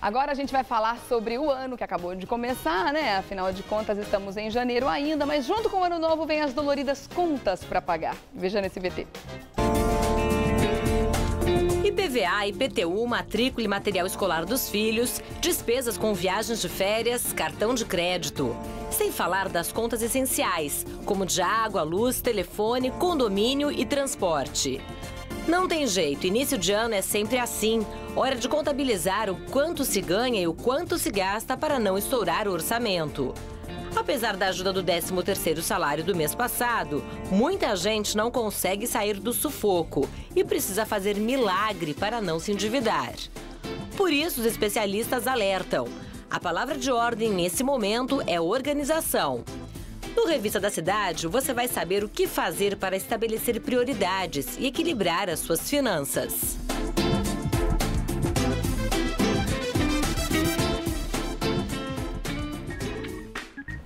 Agora a gente vai falar sobre o ano que acabou de começar, né? Afinal de contas, estamos em janeiro ainda, mas junto com o ano novo vem as doloridas contas para pagar. Veja nesse VT. IPVA, IPTU, matrícula e material escolar dos filhos, despesas com viagens de férias, cartão de crédito. Sem falar das contas essenciais, como de água, luz, telefone, condomínio e transporte. Não tem jeito, início de ano é sempre assim. Hora de contabilizar o quanto se ganha e o quanto se gasta para não estourar o orçamento. Apesar da ajuda do 13º salário do mês passado, muita gente não consegue sair do sufoco e precisa fazer milagre para não se endividar. Por isso, os especialistas alertam. A palavra de ordem nesse momento é organização. No Revista da Cidade, você vai saber o que fazer para estabelecer prioridades e equilibrar as suas finanças.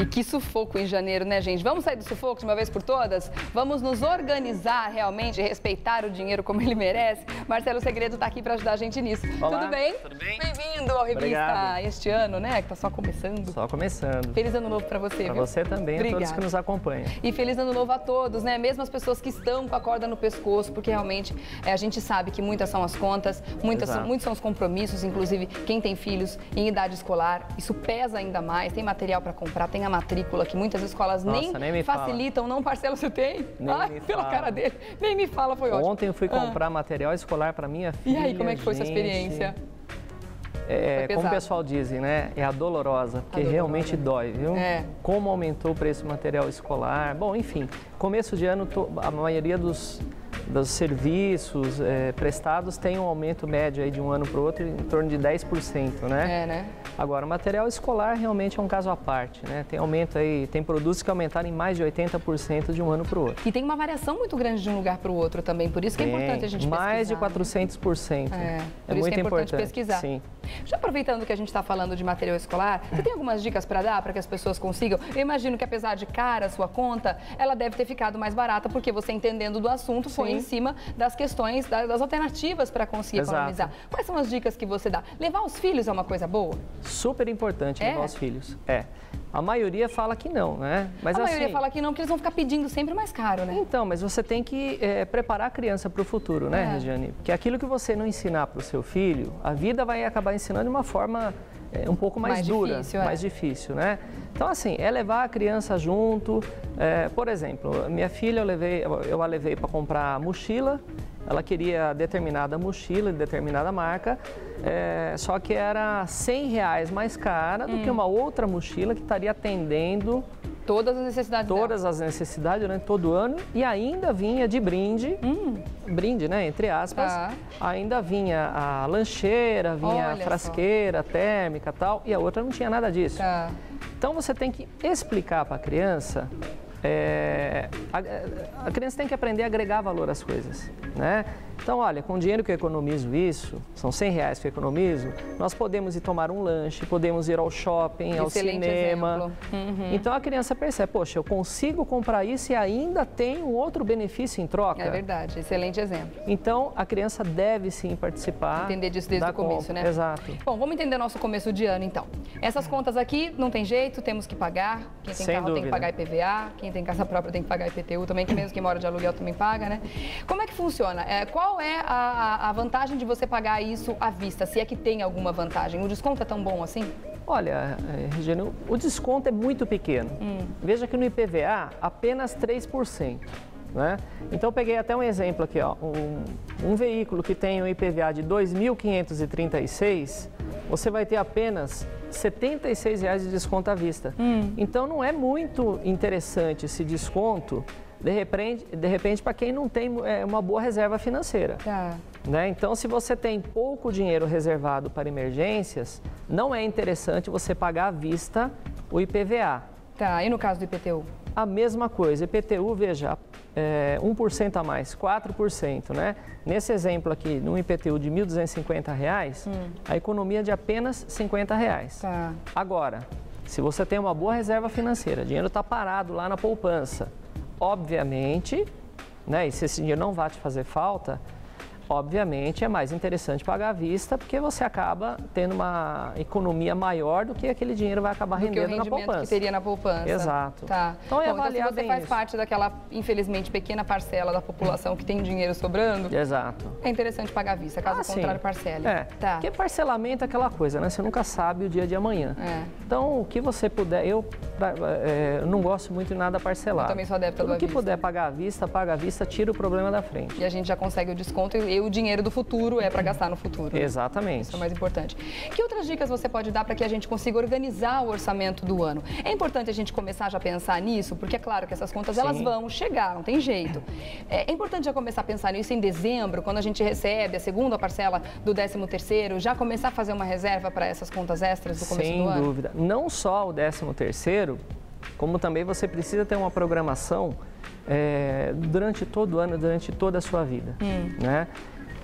E que sufoco em janeiro, né, gente? Vamos sair do sufoco de uma vez por todas? Vamos nos organizar realmente, respeitar o dinheiro como ele merece? Marcelo Segredo está aqui para ajudar a gente nisso. Olá, tudo bem? Tudo bem? Bem-vindo ao Revista Obrigado. este ano, né? Que tá só começando. Só começando. Feliz ano novo para você, Para você também, a todos Obrigada. que nos acompanham. E feliz ano novo a todos, né? Mesmo as pessoas que estão com a corda no pescoço, porque realmente é, a gente sabe que muitas são as contas, muitas, muitos são os compromissos, inclusive quem tem filhos em idade escolar, isso pesa ainda mais. Tem material para comprar, tem a matrícula que muitas escolas Nossa, nem, nem me fala. facilitam, não parcela você tem. Nem Ai, pela cara dele, nem me fala, foi ótimo. Ontem eu fui Ah. comprar material escolar para minha E filha. aí, como é que foi essa gente. experiência? É, como o pessoal diz, né? É a dolorosa, porque dolorosa. realmente dói, viu? É. Como aumentou o preço do material escolar. Bom, enfim, começo de ano, a maioria dos, dos serviços é, prestados tem um aumento médio aí de um ano para o outro em torno de 10%, né? É, né? Agora, o material escolar realmente é um caso à parte, né? Tem aumento aí, tem produtos que aumentaram em mais de 80% de um ano para o outro. E tem uma variação muito grande de um lugar para o outro também, por isso que é Tem importante a gente mais de pesquisar, né? 400%. É, por é isso muito que é importante pesquisar. Sim. Já aproveitando que a gente está falando de material escolar, você tem algumas dicas para dar para que as pessoas consigam? Eu imagino que apesar de cara a sua conta, ela deve ter ficado mais barata porque você entendendo do assunto foi Sim. Em cima das questões, da- das alternativas para conseguir Exato. economizar. Quais são as dicas que você dá? Levar os filhos é uma coisa boa? Super importante É? levar os filhos. É. A maioria fala que não, né? Mas a maioria assim, fala que não, porque eles vão ficar pedindo sempre mais caro, né? Então, mas você tem que é, preparar a criança para o futuro, né, É. Regiane? Porque aquilo que você não ensinar para o seu filho, a vida vai acabar ensinando de uma forma é, um pouco mais, Mais dura, difícil, é. mais difícil, né? Então, assim, é levar a criança junto. é, por exemplo, minha filha, eu, levei, eu eu a levei para comprar mochila. Ela queria determinada mochila de determinada marca, é, só que era 100 reais mais cara do Hum. que uma outra mochila que estaria atendendo Todas as necessidades dela. todas as necessidades durante todo o ano e ainda vinha de brinde, brinde, né, entre aspas, Hum. Tá. ainda vinha a lancheira, vinha Olha a só. frasqueira térmica tal, e a outra não tinha nada disso. Tá. Então você tem que explicar para a criança, é, a, a criança tem que aprender a agregar valor às coisas, né? Então, olha, com o dinheiro que eu economizo isso, são 100 reais que eu economizo, nós podemos ir tomar um lanche, podemos ir ao shopping, ao Excelente cinema. exemplo. Uhum. Então a criança percebe, poxa, eu consigo comprar isso e ainda tem um outro benefício em troca. É verdade, excelente exemplo. Então a criança deve sim participar. Entender disso desde o começo, compra. né? Exato. Bom, vamos entender nosso começo de ano, então. Essas contas aqui não tem jeito, temos que pagar. Quem tem Sem carro tem que dúvida. pagar IPVA, quem tem casa própria tem que pagar IPTU também, que mesmo quem mora de aluguel também paga, né? Como é que funciona? É, qual é a, a- vantagem de você pagar isso à vista, se é que tem alguma vantagem? O desconto é tão bom assim? Olha, eh, Regiane, o- desconto é muito pequeno. Hum. Veja que no IPVA, apenas 3%. Né? Então, eu peguei até um exemplo aqui, ó, um, um veículo que tem um IPVA de 2.536, você vai ter apenas 76 reais de desconto à vista. Hum. Então, não é muito interessante esse desconto, de repente, de repente para quem não tem eh, uma boa reserva financeira. Tá. Né? Então, se você tem pouco dinheiro reservado para emergências, não é interessante você pagar à vista o IPVA. Tá, e no caso do IPTU? A mesma coisa, IPTU, veja, é, 1% a mais, 4%, né? Nesse exemplo aqui, num IPTU de 1.250 reais, a economia é de apenas 50 reais. Tá. Agora, se você tem uma boa reserva financeira, dinheiro está parado lá na poupança, obviamente, né, e se esse dinheiro não vai te fazer falta, obviamente, é mais interessante pagar à vista, porque você acaba tendo uma economia maior do que aquele dinheiro vai acabar do rendendo o na poupança. que teria na poupança. Exato. Tá. Então, é Bom, então, se você faz isso. parte daquela, infelizmente, pequena parcela da população que tem dinheiro sobrando, Exato. é interessante pagar à vista, caso Ah, contrário, parcele. É, Tá. porque parcelamento é aquela coisa, né? Você nunca sabe o dia de amanhã. É. Então, o que você puder, eu pra- é, não gosto muito de nada parcelado. Eu também sou adepta do à que vista. puder pagar à vista, paga à vista, tira o problema da frente. E a gente já consegue o desconto e, o dinheiro do futuro é para gastar no futuro. né? Exatamente. Isso é o mais importante. Que outras dicas você pode dar para que a gente consiga organizar o orçamento do ano? É importante a gente começar já a pensar nisso, porque é claro que essas contas elas Sim. vão chegar, não tem jeito. É, é importante já começar a pensar nisso em dezembro, quando a gente recebe a segunda parcela do 13 terceiro, já começar a fazer uma reserva para essas contas extras do começo Sem do ano? dúvida. Não só o 13 terceiro, como também você precisa ter uma programação é, durante todo o ano, durante toda a sua vida. Hum. Né?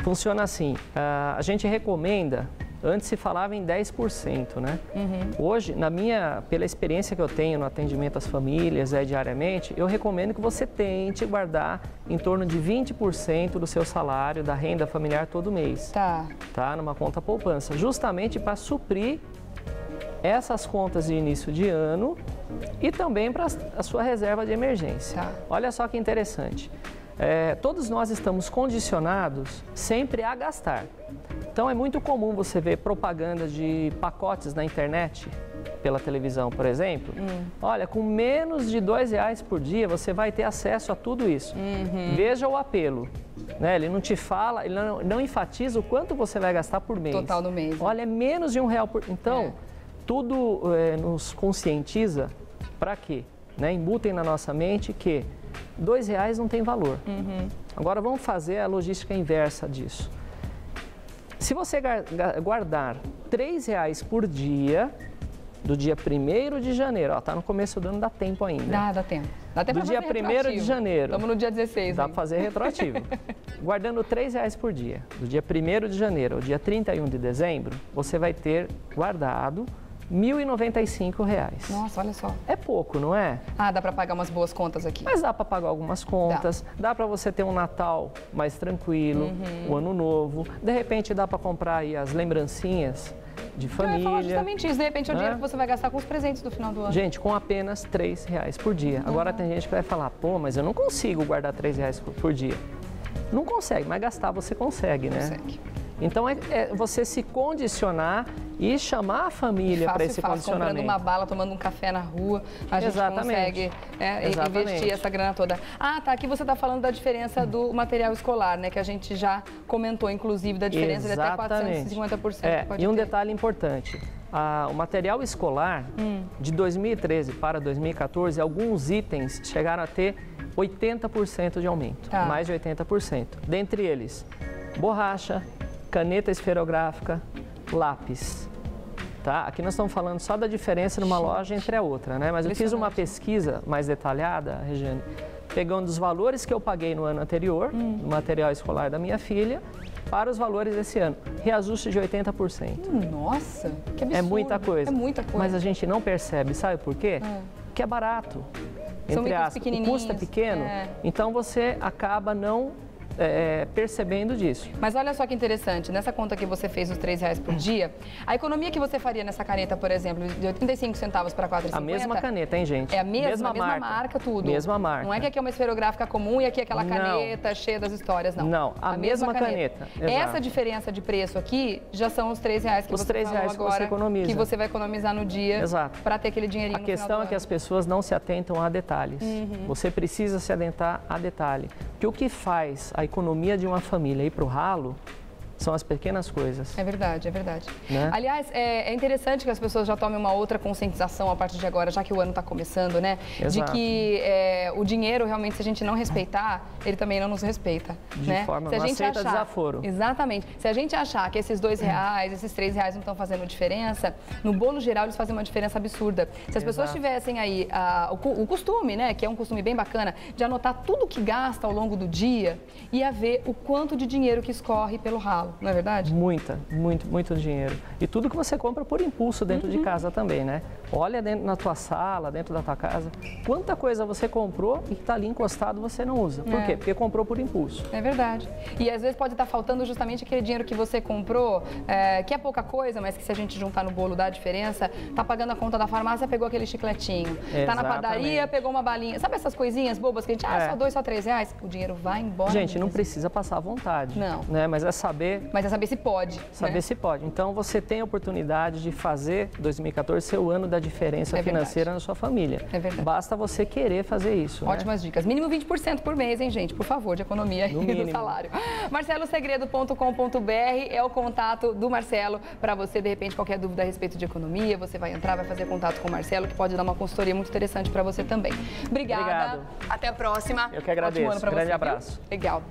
Funciona assim, a gente recomenda, antes se falava em 10%, né? Uhum. Hoje, na minha, pela experiência que eu tenho no atendimento às famílias é, diariamente, eu recomendo que você tente guardar em torno de 20% do seu salário, da renda familiar todo mês Tá. tá? Numa conta poupança, justamente para suprir essas contas de início de ano e também para a sua reserva de emergência. Tá. Olha só que interessante. É, todos nós estamos condicionados sempre a gastar. Então é muito comum você ver propaganda de pacotes na internet, pela televisão, por exemplo. Olha, com menos de dois reais por dia você vai ter acesso a tudo isso. Veja o apelo. Né? Ele não te fala, ele não, não enfatiza o quanto você vai gastar por mês. Total no mês? Olha, é menos de um real por. Então, É. tudo é, nos conscientiza para quê? Né? Embutem na nossa mente que dois reais não tem valor. Uhum. Agora vamos fazer a logística inversa disso. Se você guardar três reais por dia, do dia 1 de janeiro, está no começo do ano, dá tempo ainda. Dá, dá tempo. Dá tempo Do dia fazer 1º de janeiro. Estamos no dia 16. Dá para fazer retroativo. Guardando R$ reais por dia, do dia 1 de janeiro ao dia 31 de dezembro, você vai ter guardado 1.095. reais. Nossa, olha só. É pouco, não é? Ah, dá para pagar umas boas contas aqui. Mas dá para pagar algumas contas, dá, para você ter um Natal mais tranquilo, Uhum. o Ano Novo. De repente dá para comprar aí as lembrancinhas de Eu ia falar família. justamente isso. De repente é o né? dinheiro que você vai gastar com os presentes do final do ano. Gente, com apenas R$ reais por dia. Agora tem gente que vai falar, pô, mas eu não consigo guardar R$ reais por- por dia. Não consegue, mas gastar você consegue, né? Consegue. Então é, é você se condicionar e chamar a família para esse fácil, comprando condicionamento. uma bala, tomando um café na rua, a gente Exatamente. consegue é, Exatamente. investir essa grana toda. Ah, tá, aqui você está falando da diferença do material escolar, né, que a gente já comentou, inclusive, da diferença de até 450% É, e um ter. detalhe importante. ah, o material escolar Hum. de 2013 para 2014, alguns itens chegaram a ter 80% de aumento, Tá. mais de 80%. Dentre eles, borracha, caneta esferográfica, lápis. Tá? Aqui nós estamos falando só da diferença numa loja entre a outra, né? Mas eu fiz uma pesquisa mais detalhada, Regiane, pegando os valores que eu paguei no ano anterior, Hum. no material escolar da minha filha, para os valores desse ano. Reajuste de 80%. Nossa, que absurdo. É muita coisa. É muita coisa. Mas a gente não percebe, sabe por quê? Porque é barato. São Entre aspas, o custo é pequeno, é. então você acaba não é, percebendo disso. Mas olha só que interessante, nessa conta que você fez os R$ reais por dia, a economia que você faria nessa caneta, por exemplo, de 85 centavos para 4,50... A mesma caneta, hein, gente? É a mesma, a mesma marca. tudo. Mesma marca. Não é que aqui é uma esferográfica comum e aqui é aquela Não. caneta cheia das histórias, não. Não, a mesma caneta, exato. Essa diferença de preço aqui já são os R$ reais que Os você reais que agora, você economiza. que você vai economizar no dia para ter aquele dinheirinho A questão é que as pessoas não se atentam a detalhes. Uhum. Você precisa se atentar a detalhe. Porque o que faz a economia de uma família ir para o ralo são as pequenas coisas. É verdade, é verdade. Né? Aliás, é, é interessante que as pessoas já tomem uma outra conscientização a partir de agora, já que o ano está começando, né? Exato. De que é, o dinheiro, realmente, se a gente não respeitar, ele também não nos respeita. De né? forma- se a gente aceita achar, desaforo. Exatamente. Se a gente achar que esses dois reais, esses três reais não estão fazendo diferença, no bolo geral eles fazem uma diferença absurda. Se as pessoas Exato. tivessem aí ah, o, o costume, né, que é um costume bem bacana, de anotar tudo que gasta ao longo do dia, ia ver o quanto de dinheiro que escorre pelo ralo. Não é verdade? Muita, muito, muito dinheiro. E tudo que você compra por impulso dentro Uhum. de casa também, né? Olha dentro na tua sala, dentro da tua casa, quanta coisa você comprou e que está ali encostado você não usa. Por É. quê? Porque comprou por impulso. É verdade. E às vezes pode estar faltando justamente aquele dinheiro que você comprou, é, que é pouca coisa, mas que se a gente juntar no bolo dá diferença. Tá pagando a conta da farmácia, pegou aquele chicletinho. Tá na padaria, Exatamente. pegou uma balinha. Sabe essas coisinhas bobas que a gente, ah, É. só dois, só três reais? O dinheiro vai embora. Gente, não precisa passar à vontade. Não. Né? Mas é saber Mas é saber se pode. Saber né? se pode. Então você tem a oportunidade de fazer 2014 ser o ano da diferença É financeira na sua família. É verdade. Basta você querer fazer isso. né? Ótimas dicas. Mínimo 20% por mês, hein, gente? Por favor, de economia No do mínimo. salário. marcelosegredo.com.br é o contato do Marcelo para você, de repente, qualquer dúvida a respeito de economia, você vai entrar, vai fazer contato com o Marcelo, que pode dar uma consultoria muito interessante para você também. Obrigada. Obrigado. Até a próxima. Eu que agradeço. Ótimo ano pra Grande você, viu? abraço. Legal.